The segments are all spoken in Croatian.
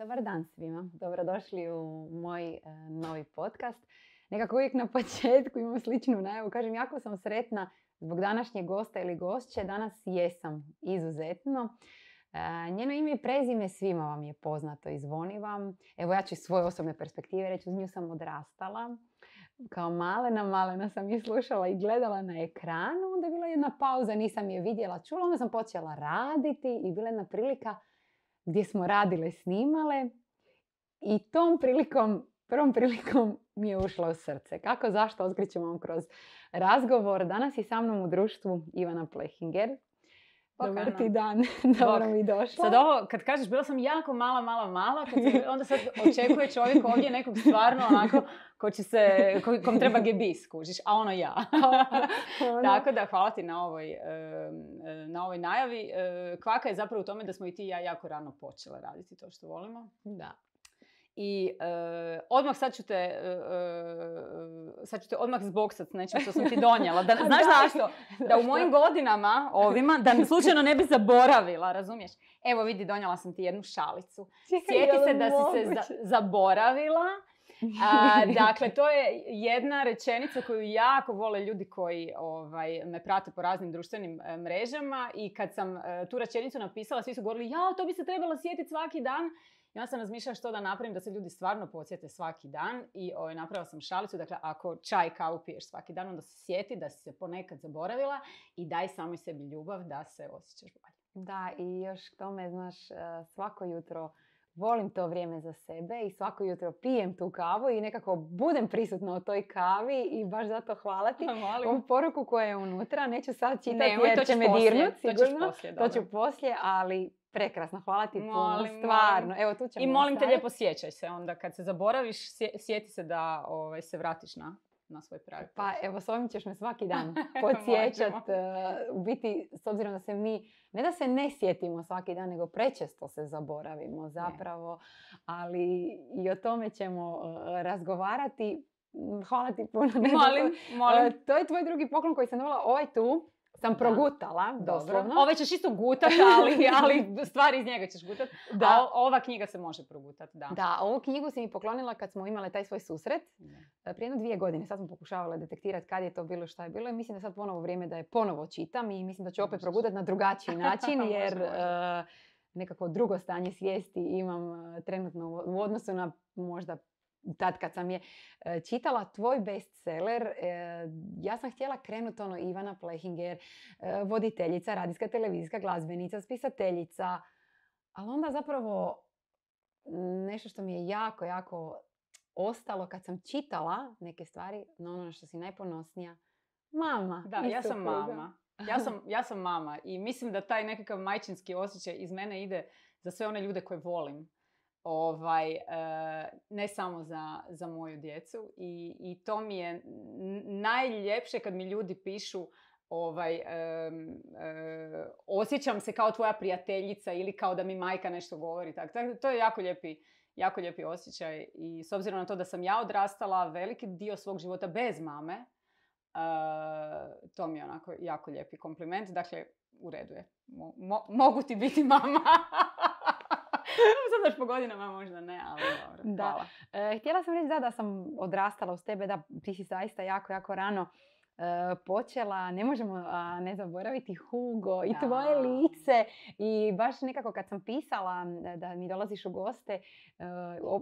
Dobar dan svima, dobrodošli u moj e, novi podcast. Nekako uvijek na početku imam sličnu najavu, kažem jako sam sretna zbog današnjeg gosta ili gošće. Danas jesam izuzetno. E, njeno ime i prezime svima vam je poznato i zvoni vam. Evo ja ću iz svoje osobne perspektive reći, uz nju sam odrastala. Kao malena, malena sam je slušala i gledala na ekranu. Onda je bila jedna pauza, nisam je vidjela, čula. Onda sam počela raditi i bila jedna prilika gdje smo radile, snimale. I tom prilikom, prvom prilikom mi je ušla u srce. Kako, zašto, otkrićemo vam kroz razgovor. Danas je sa mnom u društvu Ivana Plehinger, Dobar ti dan, dobro mi došla. Sad ovo, kad kažeš bila sam jako mala, mala, mala, kad se, onda sad očekuje čovjek ovdje nekog stvarno onako ko će se, ko, kom treba gebis, kužiš, a ono ja. Ono. Tako da hvala ti na ovoj, na ovoj najavi. Kvaka je zapravo u tome da smo i ti i ja jako rano počele raditi to što volimo. Da. I uh, odmah sad ću te, uh, sad ću te odmah zboksat s nečim što sam ti donijela. Da, znaš zašto? Da u mojim godinama ovima, da slučajno ne bi zaboravila, razumiješ? Evo vidi, donijela sam ti jednu šalicu. Sjeti se da si se za, zaboravila. A, dakle, to je jedna rečenica koju jako vole ljudi koji ovaj, me prate po raznim društvenim mrežama i kad sam tu rečenicu napisala, svi su govorili, ja, to bi se trebalo sjetiti svaki dan. Onda sam razmišljala što da napravim da se ljudi stvarno podsjete svaki dan i ovaj, napravila sam šalicu. Dakle, ako čaj kavu piješ svaki dan, onda se sjeti da si se ponekad zaboravila i daj samoj sebi ljubav da se osjećaš bolje. Da, i još k tome, znaš, eh, svako jutro volim to vrijeme za sebe i svako jutro pijem tu kavu i nekako budem prisutna u toj kavi i baš zato hvala ti. Ovu poruku koja je unutra, neću sad čitati jer će me dirnut, sigurno. To ću poslije, ali Prekrasno, hvala ti puno, stvarno. Evo, tu I molim te lijepo sjećaj se onda, kad se zaboraviš, sjeti se da ovaj, se vratiš na, na svoj pravi Pa evo, s ovim ćeš me svaki dan podsjećat. E, u biti, s obzirom da se mi, ne da se ne sjetimo svaki dan, nego prečesto se zaboravimo zapravo. Ali i o tome ćemo e, razgovarati. Hvala ti puno. Molim, molim. E, to je tvoj drugi poklon koji sam dobila. Ovaj tu sam progutala, doslovno. Ove ćeš isto gutat, ali, ali stvari iz njega ćeš gutat. Da. A ova knjiga se može progutat, da. Da, ovu knjigu si mi poklonila kad smo imali taj svoj susret. Ne. Prije jedno dvije godine. Sad smo pokušavala detektirati kad je to bilo, šta je bilo. I mislim da sad ponovo vrijeme da je ponovo čitam i mislim da ću opet progutat na drugačiji način, jer uh, nekako drugo stanje svijesti imam uh, trenutno u odnosu na možda tad kad sam je e, čitala tvoj bestseller, e, ja sam htjela krenuti ono Ivana Plehinger, e, voditeljica, radijska televizijska glazbenica, spisateljica, ali onda zapravo nešto što mi je jako, jako ostalo kad sam čitala neke stvari, no ono što si najponosnija, mama. Da, ja sam mama. Ja sam, ja sam mama i mislim da taj nekakav majčinski osjećaj iz mene ide za sve one ljude koje volim ovaj, e, ne samo za, za moju djecu I, i to mi je najljepše kad mi ljudi pišu ovaj, e, osjećam se kao tvoja prijateljica ili kao da mi majka nešto govori. Tak. To je jako lijepi, jako lijepi osjećaj i s obzirom na to da sam ja odrastala veliki dio svog života bez mame, e, to mi je onako jako lijepi kompliment. Dakle, u redu je. mogu ti biti mama. Sad po godinama možda ne, ali dobro. Da. Hvala. E, htjela sam reći da, da sam odrastala uz tebe, da ti si zaista jako, jako rano počela, ne možemo ne zaboraviti Hugo i tvoje lice i baš nekako kad sam pisala da mi dolaziš u goste, e,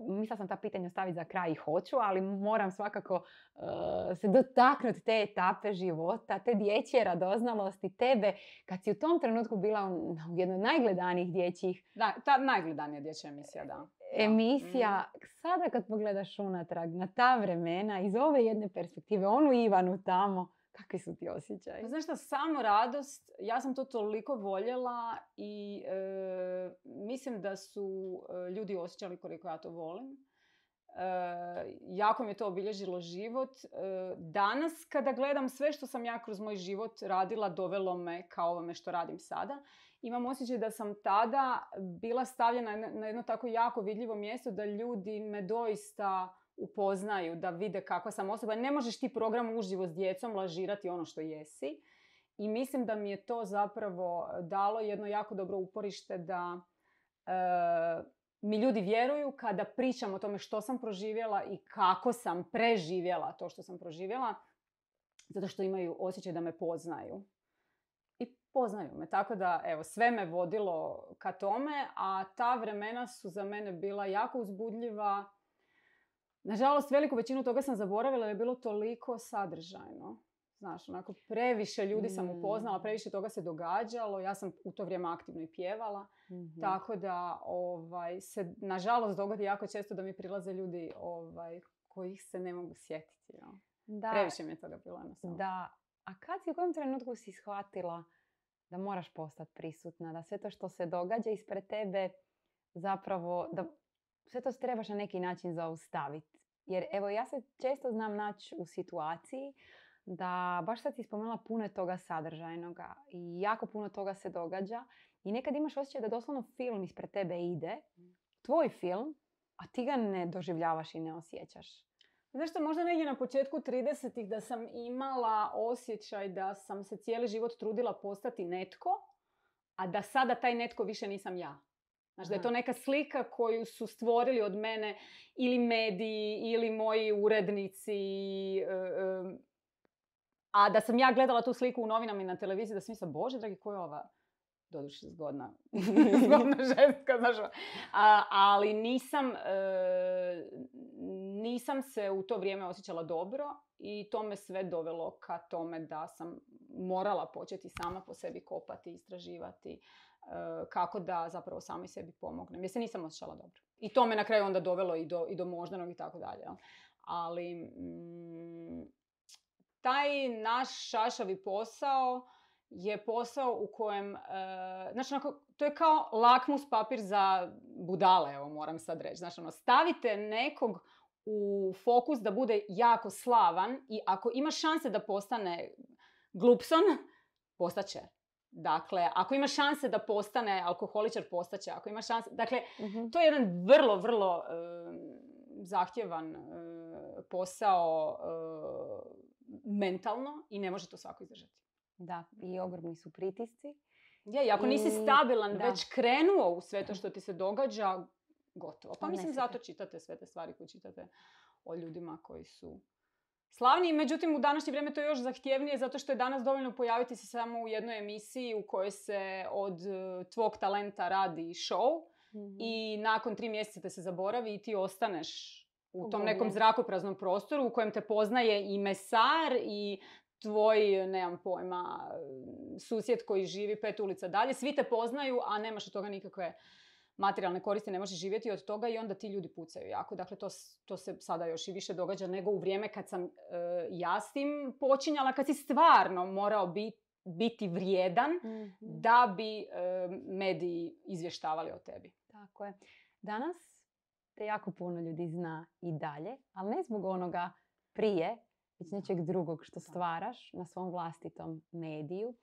mislila sam ta pitanja ostaviti za kraj i hoću, ali moram svakako e, se dotaknuti te etape života, te dječje radoznalosti, tebe kad si u tom trenutku bila u jednoj od najgledanijih dječjih. Da, ta najgledanija dječja emisija, da emisija, mm. sada kad pogledaš unatrag na ta vremena, iz ove jedne perspektive, onu Ivanu tamo, kakvi su ti osjećaji? Pa znaš šta, samo radost, ja sam to toliko voljela i e, mislim da su e, ljudi osjećali koliko ja to volim. E, jako mi je to obilježilo život. danas kada gledam sve što sam ja kroz moj život radila, dovelo me kao ovome što radim sada imam osjećaj da sam tada bila stavljena na jedno tako jako vidljivo mjesto da ljudi me doista upoznaju, da vide kakva sam osoba. Ne možeš ti program uživo s djecom lažirati ono što jesi. I mislim da mi je to zapravo dalo jedno jako dobro uporište da e, mi ljudi vjeruju kada pričam o tome što sam proživjela i kako sam preživjela to što sam proživjela, zato što imaju osjećaj da me poznaju. I poznaju me, tako da evo, sve me vodilo ka tome, a ta vremena su za mene bila jako uzbudljiva. Nažalost, veliku većinu toga sam zaboravila jer je bilo toliko sadržajno. Znaš, onako previše ljudi sam upoznala, Mm. previše toga se događalo. Ja sam u to vrijeme aktivno i pjevala. Mhm. Tako da ovaj, se nažalost dogodi jako često da mi prilaze ljudi ovaj, kojih se ne mogu sjetiti. Da, Previše mi je toga bilo jednostavno. da. A kad si, u kojem trenutku si shvatila da moraš postati prisutna, da sve to što se događa ispred tebe zapravo, da sve to trebaš na neki način zaustaviti. Jer evo ja se često znam naći u situaciji da baš sad si spomenula puno toga sadržajnoga i jako puno toga se događa i nekad imaš osjećaj da doslovno film ispred tebe ide, tvoj film, a ti ga ne doživljavaš i ne osjećaš. Znaš što, možda negdje na početku 30-ih da sam imala osjećaj da sam se cijeli život trudila postati netko, a da sada taj netko više nisam ja. Znaš, da je to neka slika koju su stvorili od mene ili mediji, ili moji urednici, e, e, a da sam ja gledala tu sliku u novinama i na televiziji, da sam mislila, bože dragi, ko je ova doduše zgodna, zgodna ženska, znaš. A, ali nisam, e, nisam se u to vrijeme osjećala dobro i to me sve dovelo ka tome da sam morala početi sama po sebi kopati, istraživati kako da zapravo samoj sebi pomognem. Jer se nisam osjećala dobro. I to me na kraju onda dovelo i do, i do moždanog i tako dalje. Ali mm, taj naš šašavi posao je posao u kojem, e, znači onako, to je kao lakmus papir za budale, evo moram sad reći. Znači ono, stavite nekog u fokus da bude jako slavan i ako ima šanse da postane glupson, postaće. Dakle, ako ima šanse da postane alkoholičar, postaće. Ako ima šanse, dakle, to je jedan vrlo, vrlo e, zahtjevan e, posao e, mentalno i ne može to svako izdržati. Da, i ogromni su pritisci. Je, i ako nisi stabilan, da. već krenuo u sve to što ti se događa, gotovo. Pa mislim zato čitate sve te stvari koje čitate o ljudima koji su slavni. Međutim, u današnje vrijeme to je još zahtjevnije zato što je danas dovoljno pojaviti se samo u jednoj emisiji u kojoj se od e, tvog talenta radi show i nakon tri mjeseca te se zaboravi i ti ostaneš u tom nekom zrakopraznom prostoru u kojem te poznaje i mesar i tvoj, nemam pojma, susjed koji živi pet ulica dalje. Svi te poznaju, a nemaš od toga nikakve materijalne koristi, ne možeš živjeti od toga i onda ti ljudi pucaju jako. Dakle, to, to se sada još i više događa nego u vrijeme kad sam e, ja s tim počinjala, kad si stvarno morao biti biti vrijedan Mhm. da bi e, mediji izvještavali o tebi. Tako je. Danas te jako puno ljudi zna i dalje, ali ne zbog onoga prije, već nečeg drugog što stvaraš na svom vlastitom mediju.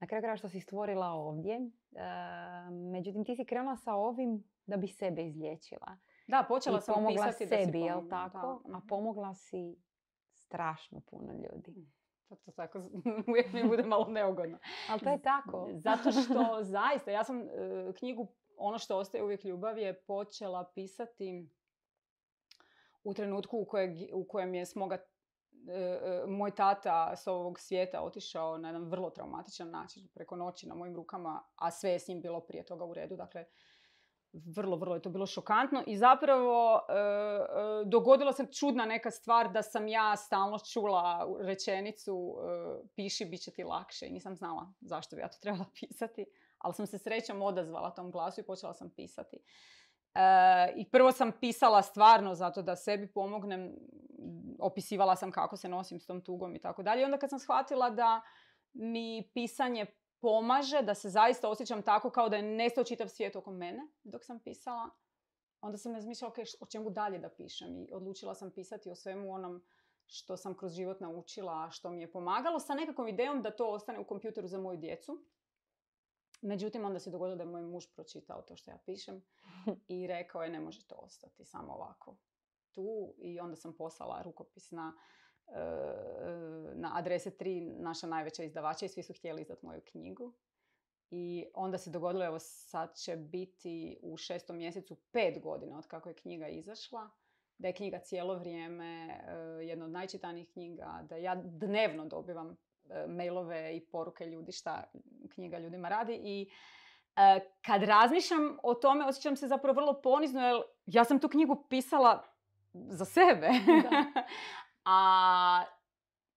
Na kraju kraja što si stvorila ovdje. E, međutim, ti si krenula sa ovim da bi sebe izliječila. Da, počela I sam pomogla pisati da si sebi, jel tako? da. A pomogla si strašno puno ljudi. To, to tako uvijek mi bude malo neugodno. Ali to je tako. Zato što zaista, ja sam e, knjigu Ono što ostaje uvijek ljubav je počela pisati u trenutku u, kojeg, u kojem je s moga, e, e, moj tata s ovog svijeta otišao na jedan vrlo traumatičan način preko noći na mojim rukama, a sve je s njim bilo prije toga u redu. Dakle, vrlo, vrlo je to bilo šokantno i zapravo e, e, dogodila se čudna neka stvar da sam ja stalno čula rečenicu e, piši, bit će ti lakše i nisam znala zašto bi ja to trebala pisati, ali sam se srećom odazvala tom glasu i počela sam pisati. E, I prvo sam pisala stvarno zato da sebi pomognem, opisivala sam kako se nosim s tom tugom i tako dalje. I onda kad sam shvatila da mi pisanje pomaže, da se zaista osjećam tako kao da je nestao čitav svijet oko mene dok sam pisala, onda sam razmišljala ok, o čemu dalje da pišem i odlučila sam pisati o svemu onom što sam kroz život naučila, što mi je pomagalo, sa nekakvom idejom da to ostane u kompjuteru za moju djecu. Međutim, onda se dogodilo da je moj muž pročitao to što ja pišem i rekao je ne može to ostati samo ovako tu i onda sam poslala rukopis na, e, na adrese tri naša najveća izdavača i svi su htjeli izdati moju knjigu. I onda se dogodilo, evo sad će biti u šestom mjesecu pet godina od kako je knjiga izašla. Da je knjiga cijelo vrijeme e, jedna od najčitanijih knjiga. Da ja dnevno dobivam mailove i poruke ljudi šta knjiga ljudima radi. I e, kad razmišljam o tome, osjećam se zapravo vrlo ponizno jer ja sam tu knjigu pisala za sebe. A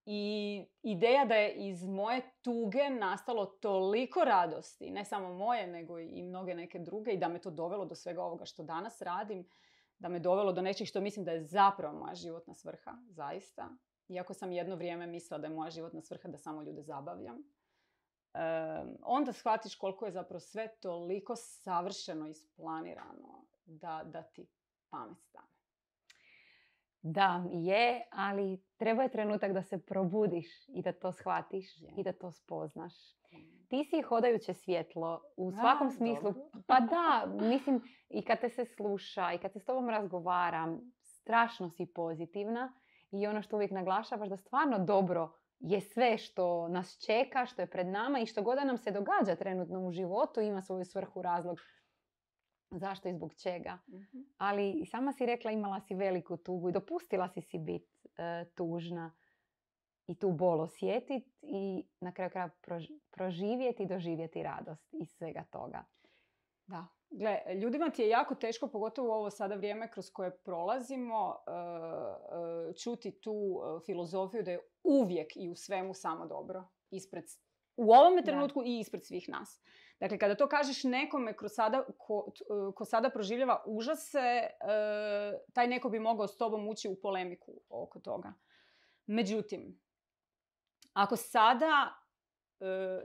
i ideja da je iz moje tuge nastalo toliko radosti, ne samo moje, nego i mnoge neke druge i da me to dovelo do svega ovoga što danas radim, da me dovelo do nečeg što mislim da je zapravo moja životna svrha, zaista. Iako sam jedno vrijeme mislila da je moja životna svrha da samo ljude zabavljam. onda shvatiš koliko je zapravo sve toliko savršeno isplanirano da, da ti pamet stane. Da, je, ali treba je trenutak da se probudiš i da to shvatiš i da to spoznaš. Ti si hodajuće svjetlo u svakom smislu. Pa da, mislim i kad te se sluša i kad se s tobom razgovara, strašno si pozitivna i ono što uvijek naglašavaš da stvarno dobro je sve što nas čeka, što je pred nama i što god da nam se događa trenutno u životu ima svoju svrhu, razlog zašto i zbog čega. Mhm. Ali sama si rekla imala si veliku tugu i dopustila si si biti e, tužna i tu bol osjetiti i na kraju kraja proživjeti i doživjeti radost iz svega toga. Da. Gle, ljudima ti je jako teško, pogotovo u ovo sada vrijeme kroz koje prolazimo, e, e, čuti tu filozofiju da je uvijek i u svemu samo dobro. Ispred, u ovome trenutku i ispred svih nas. Dakle, kada to kažeš nekome kroz sada, ko, ko sada proživljava užase, e, taj neko bi mogao s tobom ući u polemiku oko toga. Međutim, ako sada, e,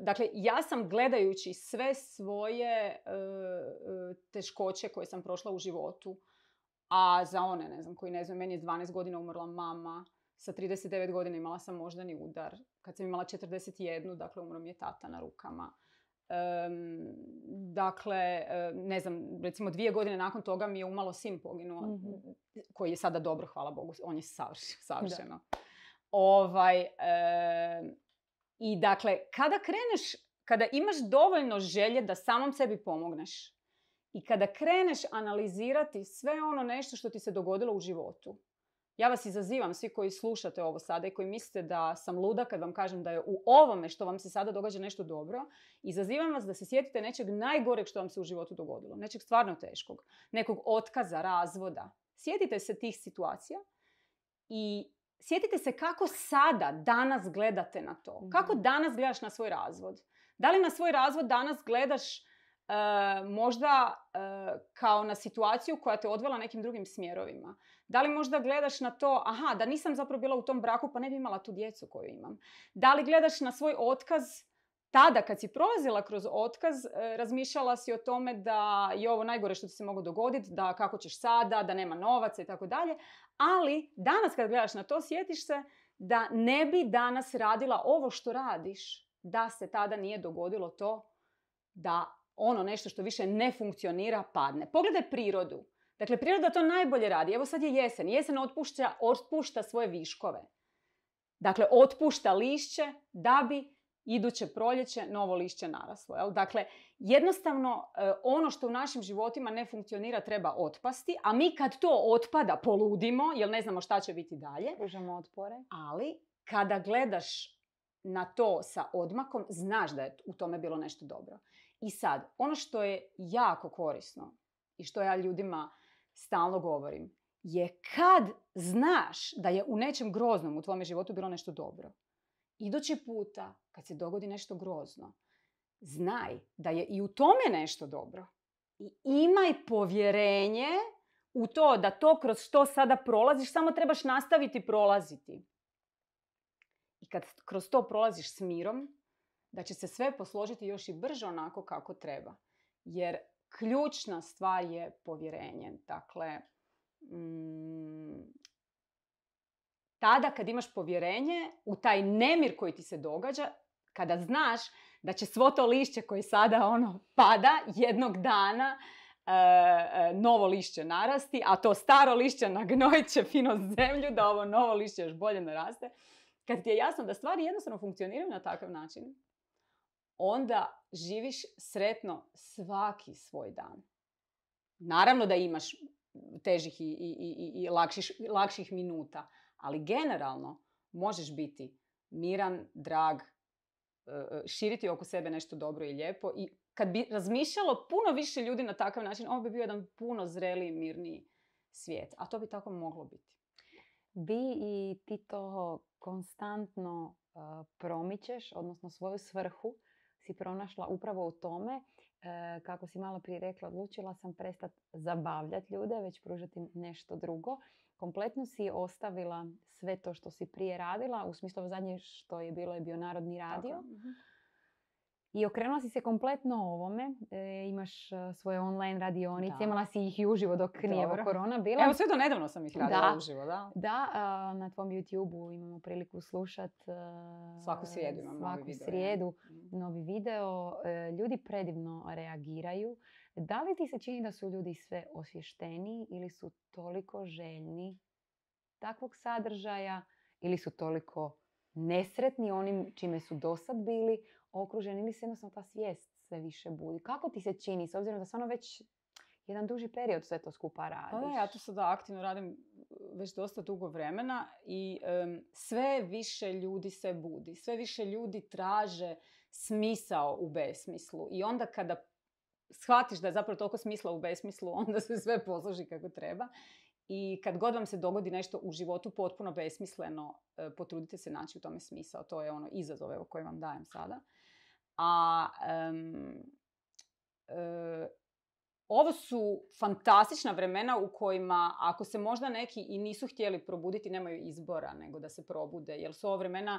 dakle, ja sam gledajući sve svoje e, teškoće koje sam prošla u životu, a za one, ne znam, koji ne znam, meni je 12 godina umrla mama, sa 39 godina imala sam moždani udar, kad sam imala 41, dakle, umro mi je tata na rukama dakle, ne znam, recimo dvije godine nakon toga mi je umalo sin poginuo, mhm. koji je sada dobro, hvala Bogu, on je savršeno. Ovaj, I dakle, kada kreneš, kada imaš dovoljno želje da samom sebi pomogneš i kada kreneš analizirati sve ono nešto što ti se dogodilo u životu, ja vas izazivam, svi koji slušate ovo sada i koji mislite da sam luda kad vam kažem da je u ovome što vam se sada događa nešto dobro, izazivam vas da se sjetite nečeg najgoreg što vam se u životu dogodilo. Nečeg stvarno teškog. Nekog otkaza, razvoda. Sjetite se tih situacija i sjetite se kako sada, danas gledate na to. Kako mhm. danas gledaš na svoj razvod. Da li na svoj razvod danas gledaš E, možda e, kao na situaciju koja te odvela nekim drugim smjerovima. Da li možda gledaš na to, aha, da nisam zapravo bila u tom braku pa ne bi imala tu djecu koju imam. Da li gledaš na svoj otkaz tada kad si prolazila kroz otkaz, e, razmišljala si o tome da je ovo najgore što ti se moglo dogoditi, da kako ćeš sada, da nema novaca i tako dalje. Ali danas kad gledaš na to, sjetiš se da ne bi danas radila ovo što radiš, da se tada nije dogodilo to da ono nešto što više ne funkcionira padne. Pogledaj prirodu. Dakle, priroda to najbolje radi. Evo sad je jesen. Jesen otpušta, otpušta svoje viškove. Dakle, otpušta lišće da bi iduće proljeće novo lišće naraslo. Jel? Dakle, jednostavno e, ono što u našim životima ne funkcionira treba otpasti, a mi kad to otpada poludimo, jer ne znamo šta će biti dalje. Pružamo otpore. Ali kada gledaš na to sa odmakom, znaš da je u tome bilo nešto dobro. I sad, ono što je jako korisno i što ja ljudima stalno govorim, je kad znaš da je u nečem groznom u tvome životu bilo nešto dobro. Idući puta, kad se dogodi nešto grozno, znaj da je i u tome nešto dobro. I imaj povjerenje u to da to kroz što sada prolaziš, samo trebaš nastaviti prolaziti. I kad kroz to prolaziš s mirom, da će se sve posložiti još i brže onako kako treba. Jer ključna stvar je povjerenje. Dakle, mm, tada kad imaš povjerenje u taj nemir koji ti se događa, kada znaš da će svo to lišće koje sada ono pada jednog dana e, e, novo lišće narasti, a to staro lišće nagnojit će fino zemlju da ovo novo lišće još bolje naraste. Kad ti je jasno da stvari jednostavno funkcioniraju na takav način, onda živiš sretno svaki svoj dan. Naravno da imaš težih i, i, i, i lakših, lakših minuta, ali generalno možeš biti miran, drag, širiti oko sebe nešto dobro i lijepo i kad bi razmišljalo puno više ljudi na takav način, ovo bi bio jedan puno zreliji, mirniji svijet. A to bi tako moglo biti. Vi i ti to konstantno uh, promičeš, odnosno svoju svrhu si pronašla upravo u tome. Kako si malo prije rekla, odlučila sam prestati zabavljati ljude, već pružati nešto drugo. Kompletno si ostavila sve to što si prije radila, u smislu zadnje što je bilo je bio Narodni radio. Mhm. I okrenula si se kompletno ovome. E, imaš e, svoje online radionice, imala si ih i uživo dok Dobro. nije korona bila. Evo sve do nedavno sam ih radila da. uživo, da. Da, na tvom YouTube-u imamo priliku slušat e, svaku srijedu svaku novi video. srijedu mhm. novi video. Ljudi predivno reagiraju. Da li ti se čini da su ljudi sve osvješteniji ili su toliko željni takvog sadržaja ili su toliko nesretni onim čime su dosad bili okruženi ili se jednostavno ta svijest sve više budi. Kako ti se čini, s obzirom da stvarno već jedan duži period sve to skupa radiš? Pa ja to sada aktivno radim već dosta dugo vremena i sve više ljudi se budi. Sve više ljudi traže smisao u besmislu. I onda kada shvatiš da je zapravo toliko smisla u besmislu, onda se sve posloži kako treba. I kad god vam se dogodi nešto u životu potpuno besmisleno, e, potrudite se naći u tome smisao. To je ono izazov evo, koji vam dajem sada. A e, ovo su fantastična vremena u kojima ako se možda neki i nisu htjeli probuditi, nemaju izbora nego da se probude. Jer su ovo vremena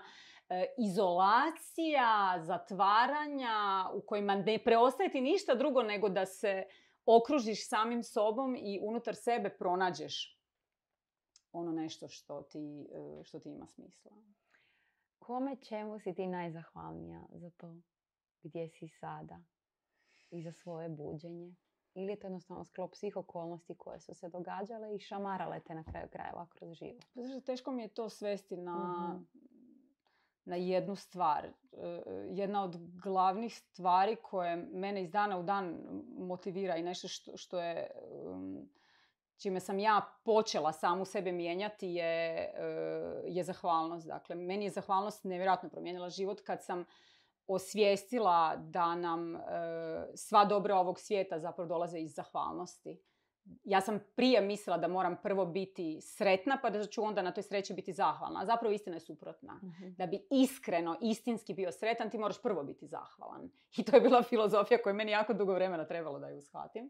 e, izolacija, zatvaranja u kojima ne preostaje ti ništa drugo nego da se okružiš samim sobom i unutar sebe pronađeš ono nešto što ti, e, što ti ima smisla. Kome čemu si ti najzahvalnija za to gdje si sada i za svoje buđenje? Ili je to jednostavno sklop svih okolnosti koje su se događale i šamarale te na kraju krajeva kroz život? Zato teško mi je to svesti na, mhm. na jednu stvar. E, jedna od glavnih stvari koje mene iz dana u dan motivira i nešto što, što je um, čime sam ja počela samu sebe mijenjati je, e, je zahvalnost. Dakle, meni je zahvalnost nevjerojatno promijenila život kad sam osvijestila da nam e, sva dobra ovog svijeta zapravo dolaze iz zahvalnosti. Ja sam prije mislila da moram prvo biti sretna pa da ću onda na toj sreći biti zahvalna. A zapravo istina je suprotna. Mhm. Da bi iskreno, istinski bio sretan ti moraš prvo biti zahvalan. I to je bila filozofija koju meni jako dugo vremena trebalo da ju shvatim.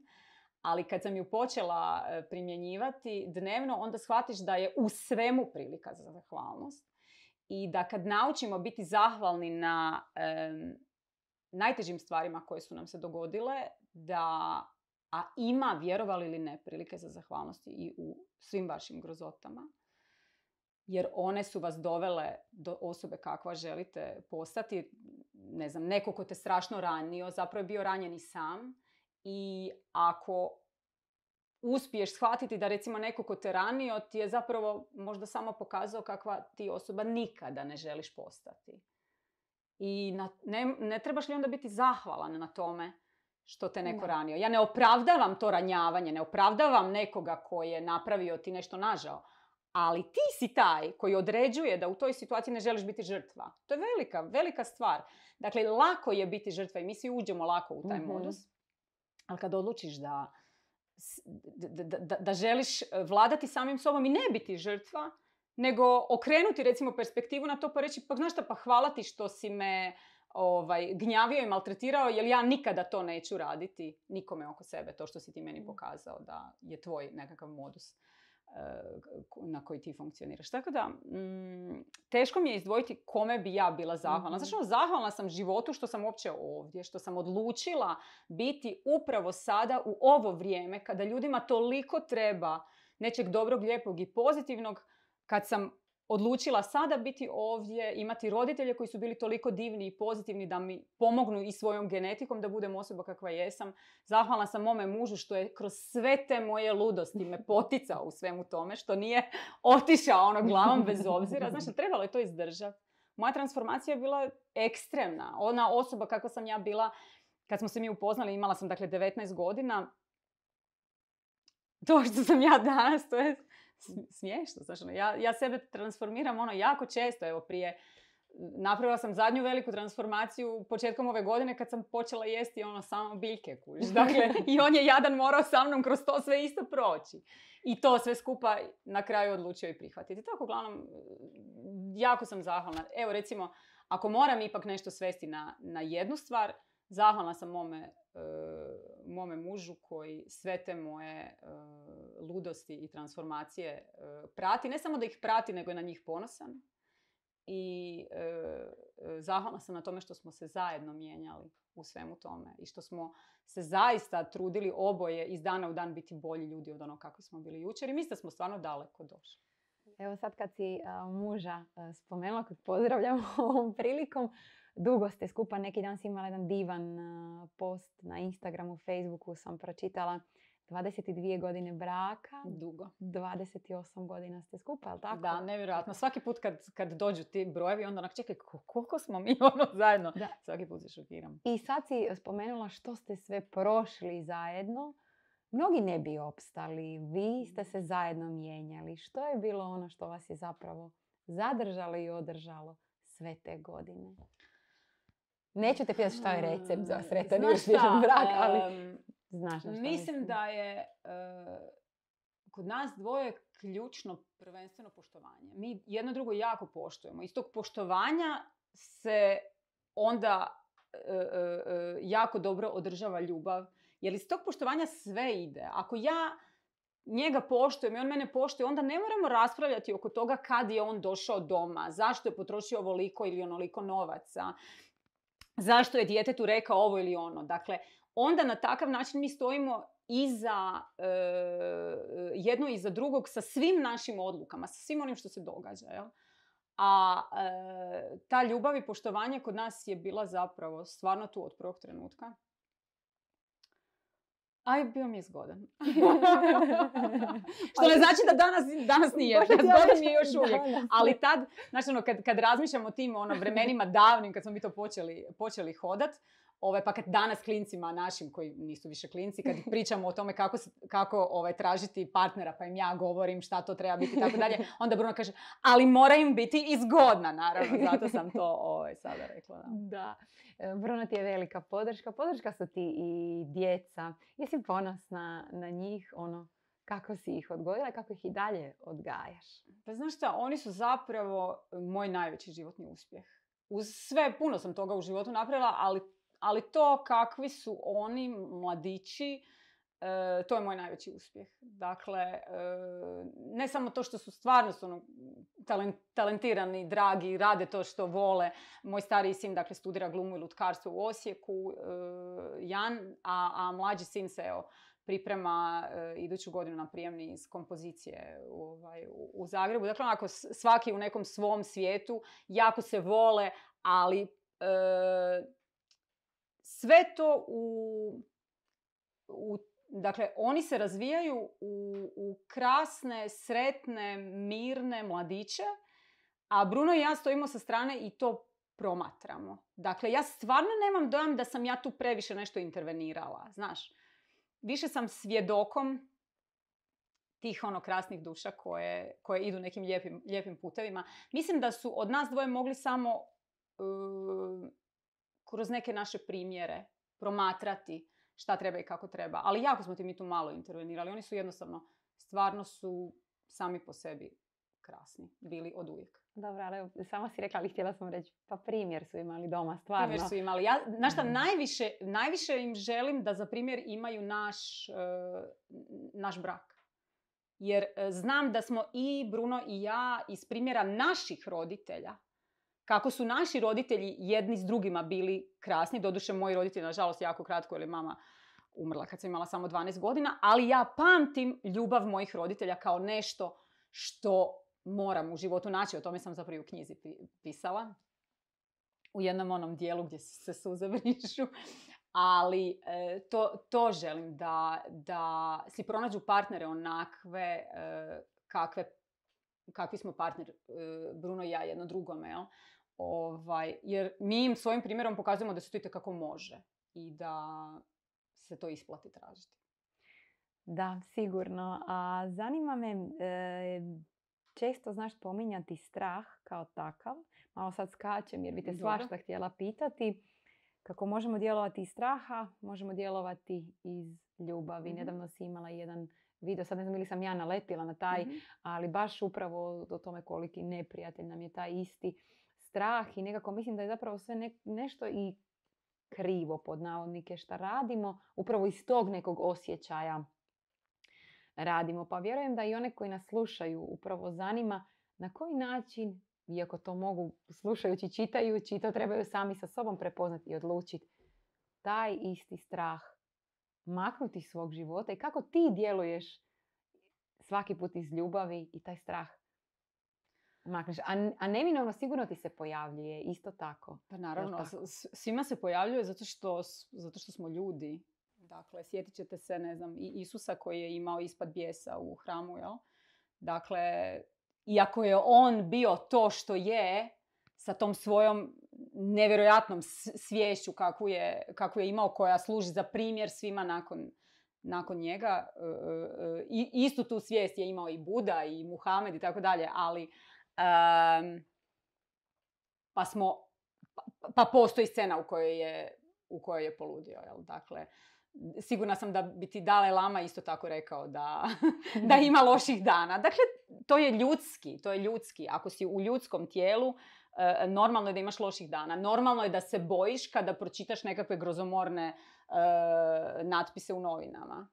Ali kad sam ju počela e, primjenjivati dnevno, onda shvatiš da je u svemu prilika za zahvalnost i da kad naučimo biti zahvalni na najtežim stvarima koje su nam se dogodile, da, a ima, vjerovali ili ne, prilike za zahvalnosti i u svim vašim grozotama, jer one su vas dovele do osobe kakva želite postati. Ne znam, neko ko te strašno ranio, zapravo je bio ranjen i sam. I ako uspiješ shvatiti da recimo neko ko te ranio ti je zapravo možda samo pokazao kakva ti osoba nikada ne želiš postati. I na, ne, ne trebaš li onda biti zahvalan na tome što te neko ranio. Ja ne opravdavam to ranjavanje, ne opravdavam nekoga koji je napravio ti nešto nažao. Ali ti si taj koji određuje da u toj situaciji ne želiš biti žrtva. To je velika, velika stvar. Dakle, lako je biti žrtva i mi svi uđemo lako u taj mm modus. Ali kad odlučiš da, da, da, da želiš e, vladati samim sobom i ne biti žrtva, nego okrenuti recimo perspektivu na to pa reći pa znaš šta pa hvala ti što si me ovaj, gnjavio i maltretirao jer ja nikada to neću raditi nikome oko sebe, to što si ti meni mm. pokazao da je tvoj nekakav modus. Na koji ti funkcioniraš. Tako da, mm, teško mi je izdvojiti kome bi ja bila zahvalna. mm zahvalna sam životu što sam uopće ovdje, što sam odlučila biti upravo sada u ovo vrijeme kada ljudima toliko treba nečeg dobrog, lijepog i pozitivnog, kad sam odlučila sada biti ovdje, imati roditelje koji su bili toliko divni i pozitivni da mi pomognu i svojom genetikom da budem osoba kakva jesam. Zahvalna sam mome mužu što je kroz sve te moje ludosti me poticao u svemu tome, što nije otišao ono glavom bez obzira. Znači, trebalo je to izdržati. moja transformacija je bila ekstremna. Ona osoba kako sam ja bila, kad smo se mi upoznali, imala sam dakle 19 godina, to što sam ja danas, to je smiješno. Znači, ja, ja sebe transformiram ono jako često, evo prije napravila sam zadnju veliku transformaciju početkom ove godine kad sam počela jesti ono samo biljke kuć. Dakle, i on je jadan morao sa mnom kroz to sve isto proći. I to sve skupa na kraju odlučio i prihvatiti. Tako, uglavnom, jako sam zahvalna. Evo, recimo, ako moram ipak nešto svesti na, na jednu stvar, zahvalna sam mome, e, mome mužu koji sve te moje e, ludosti i transformacije e, prati. Ne samo da ih prati, nego je na njih ponosan i zahvalna sam na tome što smo se zajedno mijenjali u svemu tome i što smo se zaista trudili oboje iz dana u dan biti bolji ljudi od ono kako smo bili jučer i mislim da smo stvarno daleko došli. Evo sad kad si muža spomenula, kad pozdravljam ovom prilikom, dugo ste skupa, neki dan si imala jedan divan post na Instagramu, Facebooku sam pročitala 22 godine braka. Dugo. 28 godina ste skupa, ali tako? Da, nevjerojatno. Svaki put kad, kad dođu ti brojevi, onda onak čekaj, koliko smo mi ono zajedno? Da. Svaki put se šokiram. I sad si spomenula što ste sve prošli zajedno. Mnogi ne bi opstali. Vi ste se zajedno mijenjali. Što je bilo ono što vas je zapravo zadržalo i održalo sve te godine? Neću te pitati što je recept za sretan i uspješan brak, ali... Znaš mislim, mislim da je e, kod nas dvoje ključno prvenstveno poštovanje. Mi jedno drugo jako poštujemo. Iz tog poštovanja se onda e, e, jako dobro održava ljubav. Jer iz tog poštovanja sve ide. Ako ja njega poštujem i on mene poštuje, onda ne moramo raspravljati oko toga kad je on došao doma, zašto je potrošio ovoliko ili onoliko novaca, zašto je djetetu rekao ovo ili ono. Dakle, onda na takav način mi stojimo iza e, jedno iza drugog sa svim našim odlukama, sa svim onim što se događa. Jel? A e, ta ljubav i poštovanje kod nas je bila zapravo stvarno tu od prvog trenutka. Aj, bio mi je zgodan. Što ne znači da danas, danas nije. Zgodan mi je još uvijek. Ali tad, znači ono, kad, kad razmišljam o tim ono, vremenima davnim, kad smo mi to počeli, počeli hodat, ovaj, pa kad danas klincima našim koji nisu više klinci, kad pričamo o tome kako, kako ovaj, tražiti partnera, pa im ja govorim šta to treba biti i tako dalje, onda Bruno kaže, ali mora im biti izgodna, naravno, zato sam to ovaj, sada rekla. Da. da. E, Bruno ti je velika podrška, podrška su ti i djeca. Jesi ponosna na njih, ono, kako si ih odgojila, kako ih i dalje odgajaš? Pa znaš šta, oni su zapravo moj najveći životni uspjeh. Uz sve, puno sam toga u životu napravila, ali ali to kakvi su oni mladići, e, to je moj najveći uspjeh. Dakle, e, ne samo to što su stvarno su ono, talentirani, dragi, rade to što vole. Moj stariji sin dakle, studira glumu i lutkarstvo u Osijeku, e, Jan, a, a mlađi sin se evo, priprema iduću godinu na prijemni iz kompozicije u, ovaj, u, Zagrebu. Dakle, onako svaki u nekom svom svijetu, jako se vole, ali sve to u, u Dakle, oni se razvijaju u, u krasne, sretne, mirne mladiće, a Bruno i ja stojimo sa strane i to promatramo. Dakle, ja stvarno nemam dojam da sam ja tu previše nešto intervenirala, znaš. Više sam svjedokom tih ono krasnih duša koje, koje idu nekim lijepim, lijepim putevima. Mislim da su od nas dvoje mogli samo uh, kroz neke naše primjere promatrati šta treba i kako treba. Ali jako smo ti mi tu malo intervenirali. Oni su jednostavno, stvarno su sami po sebi krasni. Bili od uvijek. Dobro, ali samo si rekla, ali htjela sam reći, pa primjer su imali doma, stvarno. Primjer su imali. Ja, znaš šta, najviše, najviše im želim da za primjer imaju naš, uh, naš brak. Jer uh, znam da smo i Bruno i ja iz primjera naših roditelja kako su naši roditelji jedni s drugima bili krasni. Doduše, moji roditelji, nažalost, jako kratko, jer je mama umrla kad sam imala samo 12 godina, ali ja pamtim ljubav mojih roditelja kao nešto što moram u životu naći. O tome sam zapravo u knjizi pisala. U jednom onom dijelu gdje se suze vrišu. Ali e, to, to želim da, da si pronađu partnere onakve e, kakve kakvi smo partner e, Bruno i ja jedno drugome. Jel? Ovaj, jer mi im svojim primjerom pokazujemo da se to itekako može i da se to isplati tražiti. Da, sigurno. A zanima me, e, često znaš spominjati strah kao takav. Malo sad skačem jer bi te svašta htjela pitati. Kako možemo djelovati iz straha, možemo djelovati iz ljubavi. mm Nedavno si imala jedan video, sad ne znam ili sam ja naletila na taj, mhm. ali baš upravo o tome koliki neprijatelj nam je taj isti strah i nekako mislim da je zapravo sve nešto i krivo pod navodnike šta radimo, upravo iz tog nekog osjećaja radimo. Pa vjerujem da i one koji nas slušaju upravo zanima na koji način, iako to mogu slušajući, čitajući, to trebaju sami sa sobom prepoznati i odlučiti, taj isti strah maknuti svog života i kako ti djeluješ svaki put iz ljubavi i taj strah makneš. A, a neminovno sigurno ti se pojavljuje isto tako. Pa naravno, svima se pojavljuje zato što, zato što smo ljudi. Dakle, sjetit ćete se, ne znam, i Isusa koji je imao ispad bijesa u hramu, jel? Dakle, iako je on bio to što je, sa tom svojom nevjerojatnom sviješću kakvu je, kakvu je imao, koja služi za primjer svima nakon, nakon njega. E, e, I, istu tu svijest je imao i Buda i Muhamed i tako dalje, ali pa smo, pa, pa postoji scena u kojoj je, u kojoj je poludio. Jel? Dakle, sigurna sam da bi ti Dalai Lama isto tako rekao da, da ima loših dana. Dakle, to je ljudski, to je ljudski. Ako si u ljudskom tijelu, e, normalno je da imaš loših dana. Normalno je da se bojiš kada pročitaš nekakve grozomorne e, natpise u novinama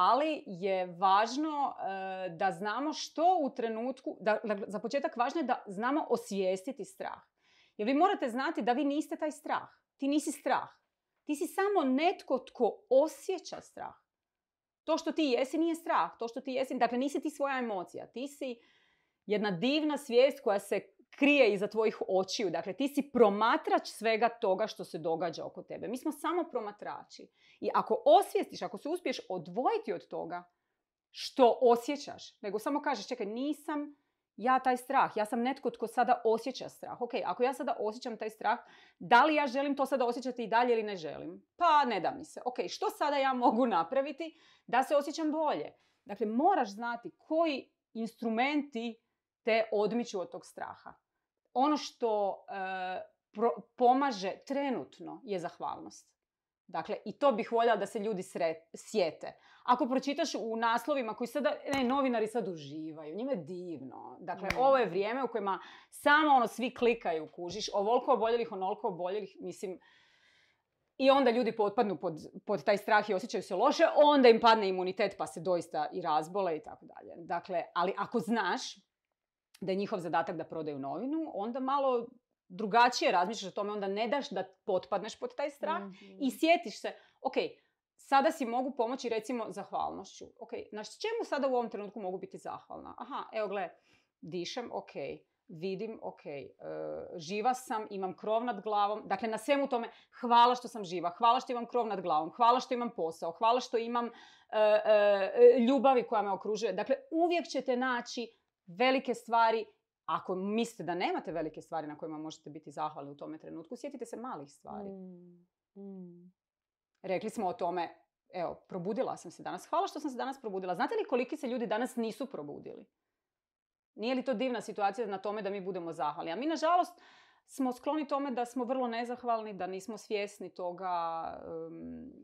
ali je važno e, da znamo što u trenutku, da, za početak važno je da znamo osvijestiti strah. Jer vi morate znati da vi niste taj strah. Ti nisi strah. Ti si samo netko tko osjeća strah. To što ti jesi nije strah. To što ti jesi, dakle nisi ti svoja emocija. Ti si jedna divna svijest koja se krije iza tvojih očiju. Dakle, ti si promatrač svega toga što se događa oko tebe. Mi smo samo promatrači. I ako osvijestiš, ako se uspiješ odvojiti od toga što osjećaš, nego samo kažeš, čekaj, nisam ja taj strah, ja sam netko tko sada osjeća strah. Ok, ako ja sada osjećam taj strah, da li ja želim to sada osjećati i dalje ili ne želim? Pa ne da mi se. Ok, što sada ja mogu napraviti da se osjećam bolje? Dakle, moraš znati koji instrumenti te odmiču od tog straha. Ono što e, pomaže trenutno je zahvalnost. Dakle, i to bih voljela da se ljudi sjete. Ako pročitaš u naslovima koji sada, ne, novinari sad uživaju, njima je divno. Dakle, mm. ovo je vrijeme u kojima samo ono svi klikaju, kužiš, ovoliko oboljelih, onoliko oboljelih, mislim, i onda ljudi potpadnu pod, pod taj strah i osjećaju se loše, onda im padne imunitet pa se doista i razbole i tako dalje. Dakle, ali ako znaš da je njihov zadatak da prodaju novinu, onda malo drugačije razmišljaš o tome, onda ne daš da potpadneš pod taj strah i mhm. sjetiš se, ok, sada si mogu pomoći recimo zahvalnošću. Ok, na čemu sada u ovom trenutku mogu biti zahvalna? Aha, evo gle, dišem, ok, vidim, ok, e, živa sam, imam krov nad glavom. Dakle, na svemu tome, hvala što sam živa, hvala što imam krov nad glavom, hvala što imam posao, hvala što imam e, e, ljubavi koja me okružuje. Dakle, uvijek ćete naći velike stvari. Ako mislite da nemate velike stvari na kojima možete biti zahvalni u tome trenutku, sjetite se malih stvari. Mm, mm. Rekli smo o tome, evo, probudila sam se danas. Hvala što sam se danas probudila. Znate li koliki se ljudi danas nisu probudili? Nije li to divna situacija na tome da mi budemo zahvalni? A mi, nažalost, smo skloni tome da smo vrlo nezahvalni, da nismo svjesni toga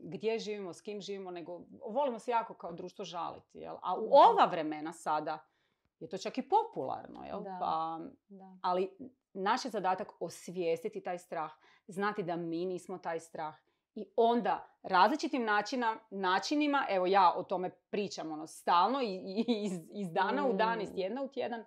gdje živimo, s kim živimo, nego volimo se jako kao društvo žaliti. Jel? A u ova vremena sada, je to čak i popularno, jel? Da, pa, da. Ali naš je zadatak osvijestiti taj strah, znati da mi nismo taj strah i onda različitim načina, načinima, evo ja o tome pričam ono, stalno i, iz, iz dana u dan, iz mm. tjedna u tjedan,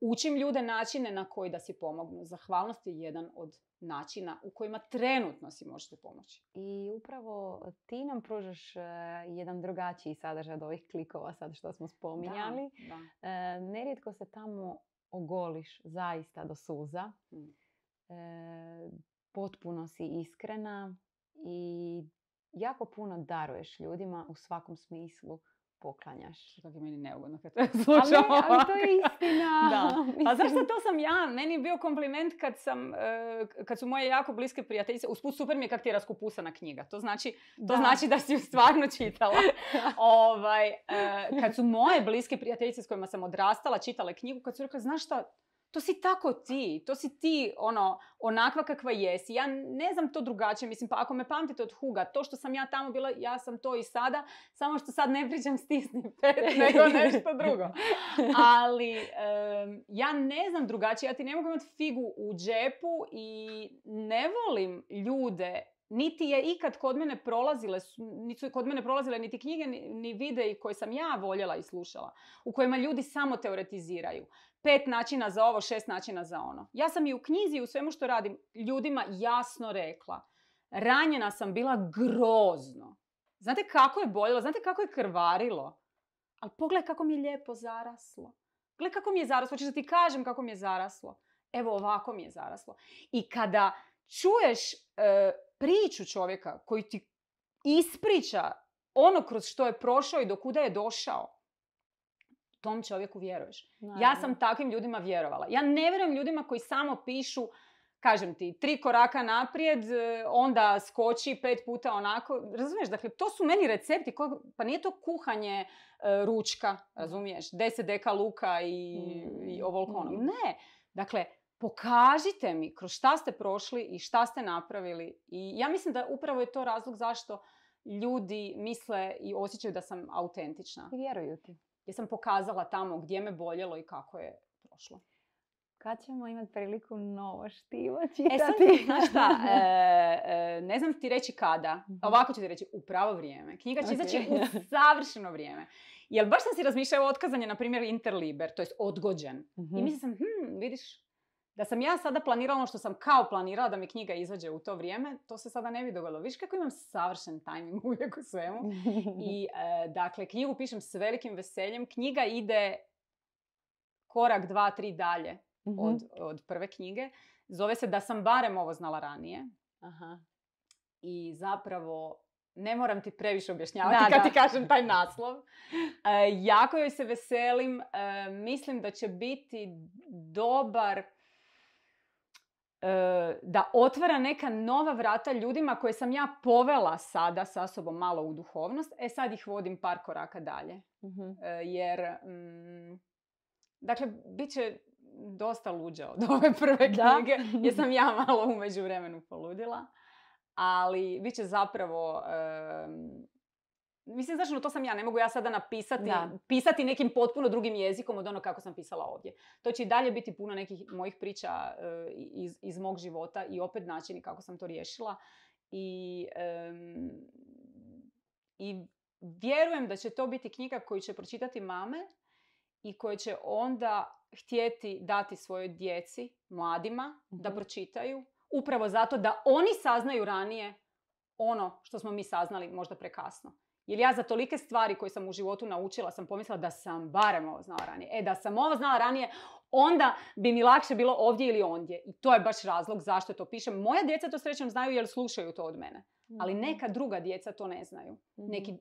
učim ljude načine na koji da si pomognu. Zahvalnost je jedan od načina u kojima trenutno si možete pomoći. I upravo ti nam pružaš e, jedan drugačiji sadržaj od ovih klikova sad što smo spominjali. Da, e, nerijetko se tamo ogoliš zaista do suza. Mm. E, potpuno si iskrena i jako puno daruješ ljudima u svakom smislu poklanjaš. Kako je meni neugodno kad to Ali, slušam. ne, ali to je istina. Da. A Mislim, zašto to sam ja? Meni je bio kompliment kad sam, e, kad su moje jako bliske prijateljice, usput super mi je kak ti je raskupusana knjiga. To znači, to Da. znači da si ju stvarno čitala. ovaj, e, kad su moje bliske prijateljice s kojima sam odrastala čitale knjigu, kad su rekli, znaš šta, to si tako ti, to si ti ono, onakva kakva jesi. Ja ne znam to drugačije, mislim, pa ako me pamtite od Huga, to što sam ja tamo bila, ja sam to i sada, samo što sad ne pričam stisni pet, nego nešto drugo. Ali em, ja ne znam drugačije, ja ti ne mogu imati figu u džepu i ne volim ljude niti je ikad kod mene prolazile, niti su kod mene prolazile niti knjige, ni, ni videi koje sam ja voljela i slušala, u kojima ljudi samo teoretiziraju. Pet načina za ovo, šest načina za ono. Ja sam i u knjizi i u svemu što radim ljudima jasno rekla. Ranjena sam bila grozno. Znate kako je boljelo, znate kako je krvarilo. Ali pogledaj kako mi je lijepo zaraslo. Gledaj kako mi je zaraslo, hoćeš da ti kažem kako mi je zaraslo. Evo ovako mi je zaraslo. I kada čuješ e, priču čovjeka koji ti ispriča ono kroz što je prošao i do kuda je došao, tom čovjeku vjeruješ. Ja naravno. sam takvim ljudima vjerovala. Ja ne vjerujem ljudima koji samo pišu, kažem ti, tri koraka naprijed, onda skoči pet puta onako. Razumiješ? Dakle, to su meni recepti. ko- Pa nije to kuhanje e, ručka, razumiješ? Deset deka luka i, Mm. i ovoliko ono. Mm. Ne. Dakle, pokažite mi kroz šta ste prošli i šta ste napravili. I ja mislim da upravo je to razlog zašto ljudi misle i osjećaju da sam autentična. I vjeruju ti. Jer sam pokazala tamo gdje me boljelo i kako je prošlo. Kad ćemo imati priliku novo štivo E čitati? sad, znaš šta, e, e, ne znam ti reći kada, Mhm. ovako ću ti reći, u pravo vrijeme. Knjiga će Ok. izaći u savršeno vrijeme. Jer baš sam si razmišljala, evo otkazan je, na primjer, Interliber, to jest odgođen. Mhm. I mislila sam, hm, vidiš, da sam ja sada planirala ono što sam kao planirala da mi knjiga izađe u to vrijeme, to se sada ne bi dogodilo. Vidiš kako imam savršen tajming uvijek u svemu. I e, dakle, knjigu pišem s velikim veseljem. Knjiga ide korak, dva, tri dalje Mhm. od, od prve knjige. Zove se Da sam barem ovo znala ranije. Aha. I zapravo ne moram ti previše objašnjavati Da, kad da. ti kažem taj naslov. E, jako joj se veselim. E, mislim da će biti dobar da otvara neka nova vrata ljudima koje sam ja povela sada sa sobom malo u duhovnost. E sad ih vodim par koraka dalje. Mhm. E, jer, mm, dakle, bit će dosta luđe od ove prve Da. knjige, jer sam ja malo u međuvremenu poludila. Ali bit će zapravo, mislim, znaš, no, to sam ja, ne mogu ja sada napisati, Da. pisati nekim potpuno drugim jezikom od ono kako sam pisala ovdje. To će i dalje biti puno nekih mojih priča e, iz, iz mog života i opet načini kako sam to riješila. I, em, I vjerujem da će to biti knjiga koju će pročitati mame i koje će onda htjeti dati svojoj djeci, mladima, da Mhm. pročitaju. Upravo zato da oni saznaju ranije ono što smo mi saznali možda prekasno. Jer ja za tolike stvari koje sam u životu naučila sam pomislila da sam barem ovo znala ranije. E, da sam ovo znala ranije, onda bi mi lakše bilo ovdje ili ondje. I to je baš razlog zašto to pišem. Moja djeca to srećom znaju jer slušaju to od mene. Ali Mhm. neka druga djeca to ne znaju. Mhm. Neki,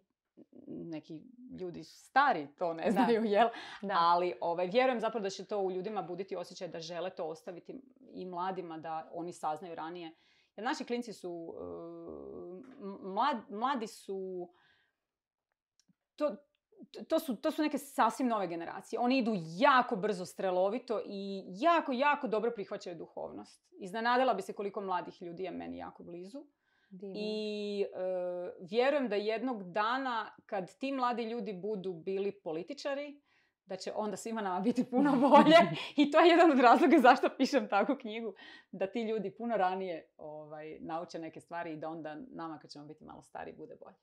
neki ljudi stari to ne Da. znaju, jel? Da. Ali ovaj, vjerujem zapravo da će to u ljudima buditi osjećaj da žele to ostaviti i mladima da oni saznaju ranije. Jer naši klinci su, e, mlad, mladi su, to, to su, to su neke sasvim nove generacije. Oni idu jako brzo, strelovito i jako, jako dobro prihvaćaju duhovnost. Iznenadila bi se koliko mladih ljudi je meni jako blizu. Divno. I e, vjerujem da jednog dana kad ti mladi ljudi budu bili političari, da će onda svima nama biti puno bolje. I to je jedan od razloga zašto pišem takvu knjigu. Da ti ljudi puno ranije ovaj, nauče neke stvari i da onda nama kad ćemo biti malo stariji bude bolje.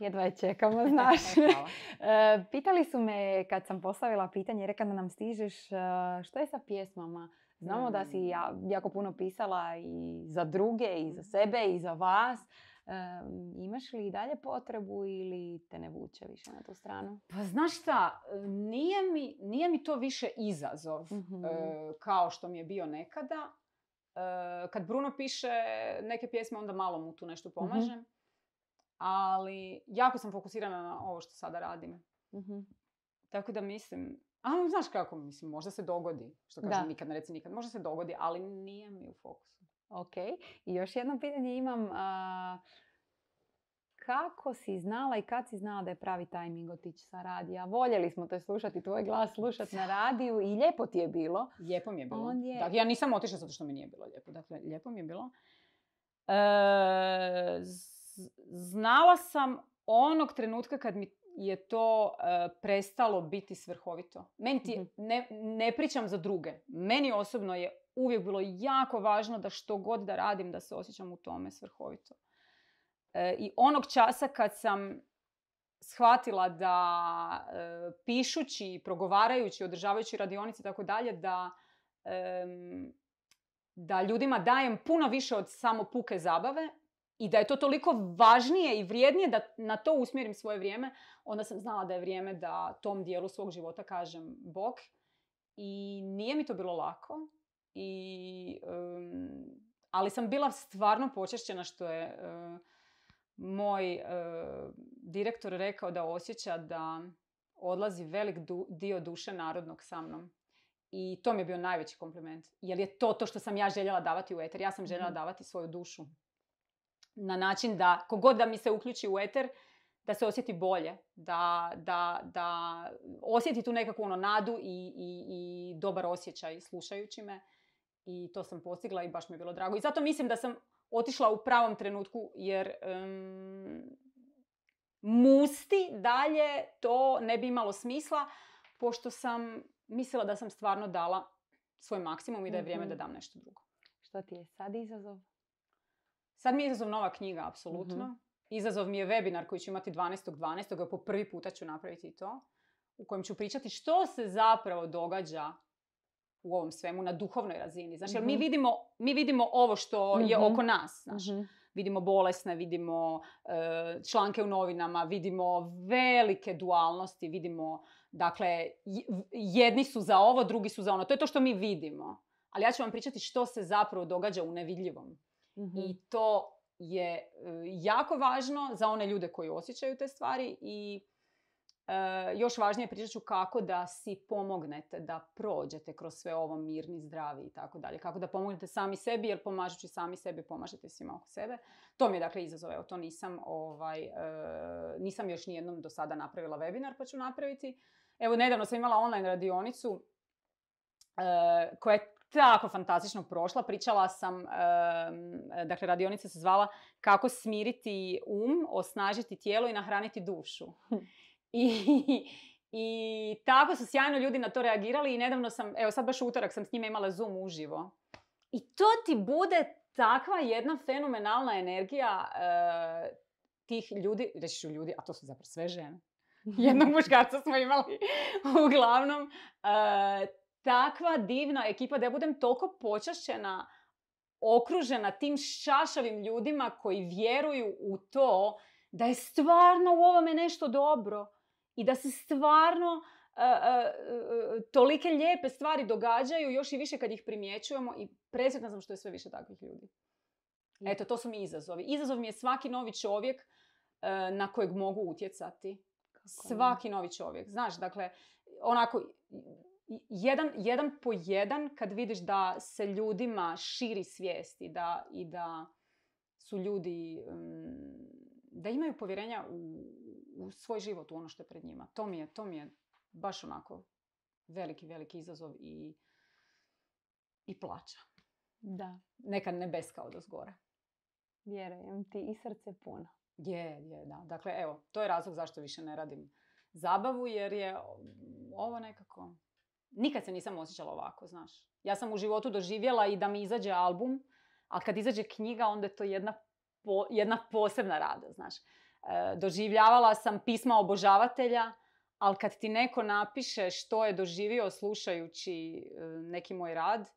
Jedva je čekamo, znaš. E, pitali su me kad sam postavila pitanje, rekla da nam stižeš, e, što je sa pjesmama? Znamo da si Mm. ja, jako puno pisala i za druge, i za sebe, i za vas. E, imaš li i dalje potrebu ili te ne vuče više na tu stranu? Pa znaš šta, nije mi, nije mi to više izazov Mhm. e, kao što mi je bio nekada. E, kad Bruno piše neke pjesme, onda malo mu tu nešto pomažem. Ali jako sam fokusirana na ovo što sada radim. Mhm. Tako da mislim, a znaš kako mislim, možda se dogodi, što kažem Da. nikad ne reci nikad, možda se dogodi, ali nije mi u fokusu. Ok. I još jedno pitanje imam. a, kako si znala i kad si znala da je pravi tajming otići sa radija? Voljeli smo te slušati, tvoj glas slušati na radiju i lijepo ti je bilo. Lijepo mi je bilo. On je- Dakle, ja nisam otišla zato što mi nije bilo lijepo. Dakle, lijepo mi je bilo. E, z- znala sam onog trenutka kad mi je to e, prestalo biti svrhovito. Meni ti Mhm. ne, ne pričam za druge. Meni osobno je uvijek bilo jako važno da što god da radim, da se osjećam u tome svrhovito. E, I onog časa kad sam shvatila da e, pišući, progovarajući, održavajući radionice i tako dalje, da, da ljudima dajem puno više od samo puke zabave i da je to toliko važnije i vrijednije da na to usmjerim svoje vrijeme, onda sam znala da je vrijeme da tom dijelu svog života kažem bok. I nije mi to bilo lako. I, em, ali sam bila stvarno počešćena što je e, moj e, direktor rekao da osjeća da odlazi velik du- dio duše narodnog sa mnom. I to mi je bio najveći kompliment. Jer je to to što sam ja željela davati u eter. Ja sam željela Mhm. davati svoju dušu. Na način da, kogod da mi se uključi u eter, da se osjeti bolje. Da, da, da osjeti tu nekakvu ono nadu i, i, i dobar osjećaj slušajući me. I to sam postigla i baš mi je bilo drago. I zato mislim da sam otišla u pravom trenutku jer em, musti dalje to ne bi imalo smisla pošto sam mislila da sam stvarno dala svoj maksimum i da je vrijeme da Mhm. dam nešto drugo. Što ti je sad izazov? Sad mi je izazov nova knjiga, apsolutno. Izazov mi je webinar koji ću imati 12.12. Po prvi puta ću napraviti to. U kojem ću pričati što se zapravo događa u ovom svemu na duhovnoj razini. Znači, jer mi Mhm. vidimo, mi vidimo ovo što je Mhm. oko nas. Mhm. Vidimo bolesne, vidimo e, članke u novinama, vidimo velike dualnosti, vidimo, dakle, jedni su za ovo, drugi su za ono. To je to što mi vidimo. Ali ja ću vam pričati što se zapravo događa u nevidljivom. Mhm. I to je e, jako važno za one ljude koji osjećaju te stvari i e, još važnije pričat ću kako da si pomognete da prođete kroz sve ovo mirni, zdravi i tako dalje. Kako da pomognete sami sebi jer pomažući sami sebi pomažete svima oko sebe. To mi je dakle izazov, evo to nisam, ovaj, e, nisam još nijednom do sada napravila webinar pa ću napraviti. Evo nedavno sam imala online radionicu koja je tako fantastično prošla. Pričala sam, dakle radionica se zvala kako smiriti um, osnažiti tijelo i nahraniti dušu. I, I tako su sjajno ljudi na to reagirali i nedavno sam, evo sad baš utorak sam s njima imala Zoom uživo. I to ti bude takva jedna fenomenalna energija e, tih ljudi, reći ću ljudi, a to su zapravo sve žene. Jednog muškarca smo imali uglavnom. E, takva divna ekipa da ja budem toliko počašćena, okružena tim šašavim ljudima koji vjeruju u to da je stvarno u ovome nešto dobro i da se stvarno e, e, e, tolike lijepe stvari događaju, još i više kad ih primjećujemo i presretna sam što je sve više takvih ljudi. Eto, to su mi izazovi. Izazov mi je svaki novi čovjek e, na kojeg mogu utjecati. Svaki novi čovjek. Znaš, dakle, onako, jedan, jedan po jedan kad vidiš da se ljudima širi svijest i da, i da su ljudi, mm, da imaju povjerenja u, u svoj život, u ono što je pred njima. To mi je, to mi je baš onako veliki, veliki izazov i, i plaća. Da, Neka nebeska od ozgora. vjerujem ti i srce puno. Je, je, da. Dakle, evo, to je razlog zašto više ne radim zabavu, jer je ovo nekako... Nikad se nisam osjećala ovako, znaš. Ja sam u životu doživjela i da mi izađe album, a kad izađe knjiga, onda je to jedna, po- jedna posebna rada, znaš. E, doživljavala sam pisma obožavatelja, ali kad ti neko napiše što je doživio slušajući e, neki moj rad,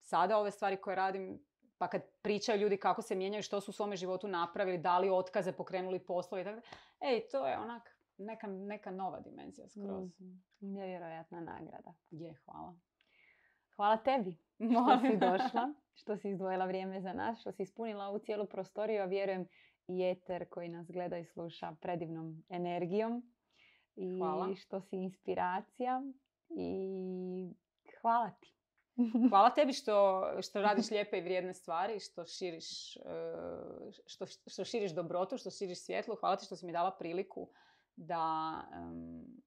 sada ove stvari koje radim, pa kad pričaju ljudi kako se mijenjaju, što su u svome životu napravili, dali otkaze, pokrenuli poslove i tako ej, to je onak neka, neka nova dimenzija skroz. Mhm. Nevjerojatna nagrada. Je, hvala. Hvala tebi što si došla, što si izdvojila vrijeme za nas, što si ispunila ovu cijelu prostoriju, a vjerujem i eter koji nas gleda i sluša predivnom energijom. i Hvala. što si inspiracija i hvala ti. Hvala tebi što, što radiš lijepe i vrijedne stvari, što širiš, e, što, što širiš dobrotu, što širiš svjetlo. Hvala ti što si mi dala priliku da, em,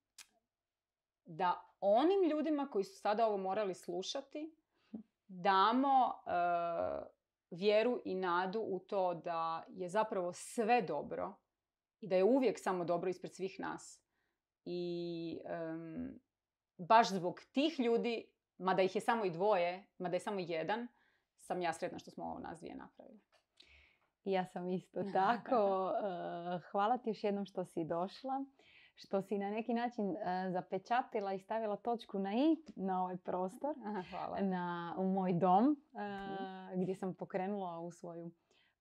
da onim ljudima koji su sada ovo morali slušati damo e, vjeru i nadu u to da je zapravo sve dobro i da je uvijek samo dobro ispred svih nas. I em, baš zbog tih ljudi, mada ih je samo i dvoje, mada je samo jedan, sam ja sretna što smo ovo nas dvije napravili. Ja sam isto tako. Eh, Hvala ti još jednom što si došla, što si na neki način eh, zapečatila i stavila točku na i na ovaj prostor, hvala. na, u moj dom, eh, gdje sam pokrenula u svoju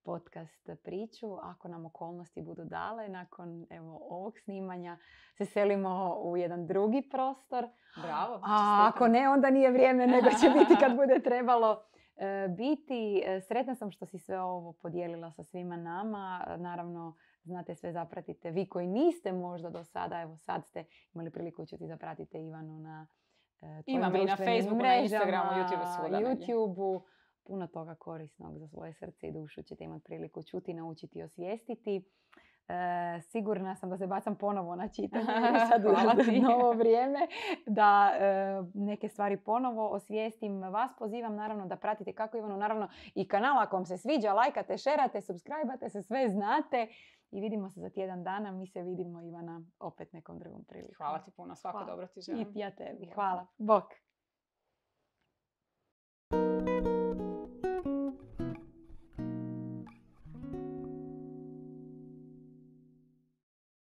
podcast priču. Ako nam okolnosti budu dale, nakon evo, ovog snimanja se selimo u jedan drugi prostor. Bravo. A ako ne, onda nije vrijeme, nego će biti kad bude trebalo biti. E, Sretna sam što si sve ovo podijelila sa svima nama. E, Naravno, znate sve zapratite. Vi koji niste možda do sada, evo sad ste imali priliku čuti, zapratite Ivanu na e, Imam i na Facebooku, na Instagramu, YouTubeu, svuda. YouTubeu. Puno toga korisnog za svoje srce i dušu ćete imati priliku čuti, naučiti i osvijestiti. E, sigurna sam da se bacam ponovo na čitanje sad u novo vrijeme, da e, neke stvari ponovo osvijestim. Vas pozivam naravno da pratite kako Ivanu, naravno i kanal ako vam se sviđa, lajkate, šerate, subscribe se, sve znate. I vidimo se za tjedan dana, mi se vidimo Ivana opet nekom drugom prilikom. Hvala ti puno, svako Hvala. dobro ti I želim. ja tebi. Hvala. Bok.